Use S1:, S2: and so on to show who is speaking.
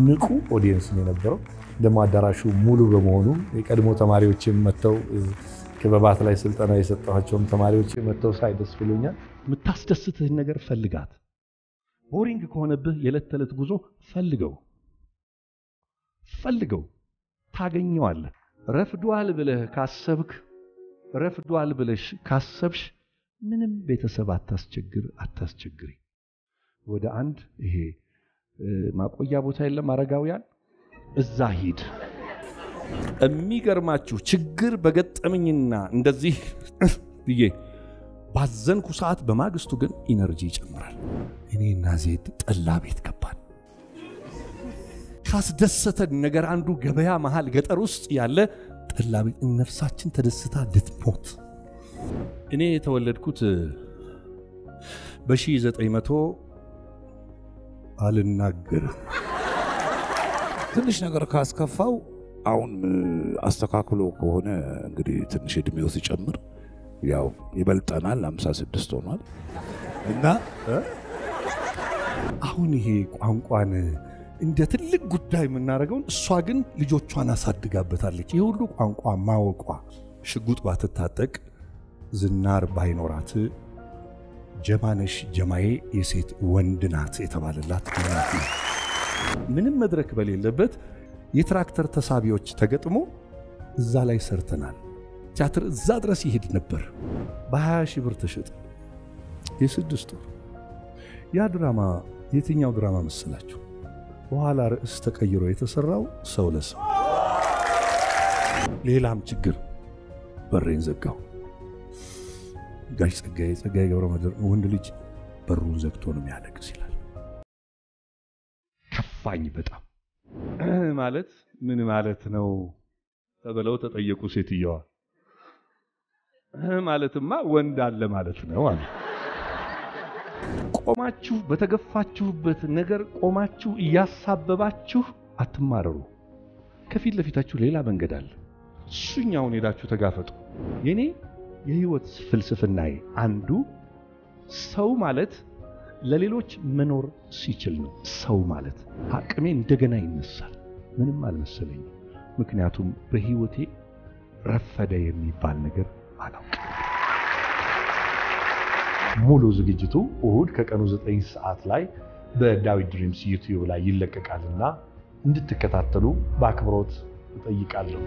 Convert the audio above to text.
S1: ንቁ audience ነው የነበረው። ደግሞ አዳራሹ ሙሉ በመሆኑ የቀድሞ ተማሪዎችም መጥተው ክበባት ላይ ስልጠና የሰጠኋቸውም ተማሪዎች መጥተው ሳይ ደስ ብሎኛል።
S2: የምታስደስትህን ነገር ፈልጋት። boring ከሆነብህ የዕለት ተዕለት ጉዞ ፈልገው ፈልገው ታገኘዋለህ። ረፍዷል ብለህ ካሰብክ ረፍዷል ብለሽ ካሰብሽ ምንም ቤተሰብ አታስቸግር አታስቸግሪ። ወደ አንድ ይሄ ማቆያ ቦታ የለም አረጋውያን፣ እዛ ሂድ። የሚገርማችሁ ችግር በገጠመኝና እንደዚህ ብዬ ባዘንኩ ሰዓት በማግስቱ ግን energy ይጨምራል። እኔና ዜድ ጠላ ቤት ገባን። ካስደሰተን ነገር አንዱ ገበያ መሃል ገጠር ውስጥ ያለ ጠላ ቤት ነፍሳችን ተደስታ ልትሞት። እኔ የተወለድኩት በ1900 አልናገርም
S3: ትንሽ ነገር ካስከፋው አሁን አስተካክሎ ከሆነ እንግዲህ ትንሽ እድሜው ሲጨምር ያው ይበልጠናል። 56 ሆኗል እና
S2: አሁን ይሄ ቋንቋን እንደ ትልቅ ጉዳይ የምናደርገውን እሷ ግን ልጆቿን አሳድጋበታለች። ይህ ሁሉ ቋንቋ ማወቋ ሽጉጥ ባትታጠቅ ዝናር ባይኖራት ጀማነሽ ጀማዬ የሴት ወንድ ናት የተባለላት ነው። ምንም መድረክ በሌለበት የትራክተር ተሳቢዎች ተገጥሞ እዛ ላይ ሰርተናል። ቲያትር እዛ ድረስ ይሄድ ነበር። በ20 ሺህ ብር ተሸጠ። የስድስት ወር ያ ድራማ የትኛው ድራማ መሰላችሁ? በኋላ ርዕስ ተቀይሮ የተሰራው ሰው ለሰው። ሌላም ችግር በሬን ዘጋው። ጋሽ ጸጋዬ ጸጋዬ ገብረ መድኅን ወንድ ልጅ በሩን ዘግቶ ነው የሚያለቅስ ይላል። ከፋኝ በጣም ማለት ምን ማለት ነው ተብለው ተጠየቁ ሴትየዋ። ማለትማ ወንድ አለ ማለት ነው አሉ። ቆማችሁ በተገፋችሁበት ነገር ቆማችሁ እያሳበባችሁ አትማረሩ። ከፊት ለፊታችሁ ሌላ መንገድ አለ። እሱኛውን ሄዳችሁ ተጋፈጡ። የኔ የህይወት ፍልስፍናዬ አንዱ ሰው ማለት ለሌሎች መኖር ሲችል ነው። ሰው ማለት አቅሜ እንደገና ይነሳል። ምንም አልመሰለኝም። ምክንያቱም በህይወቴ ረፈደ የሚባል ነገር አላውቅም። ሙሉ ዝግጅቱ እሁድ ከቀኑ 9 ሰዓት ላይ በዳዊት ድሪምስ ዩቲዩብ ላይ ይለቀቃልና እንድትከታተሉ በአክብሮት እጠይቃለሁ።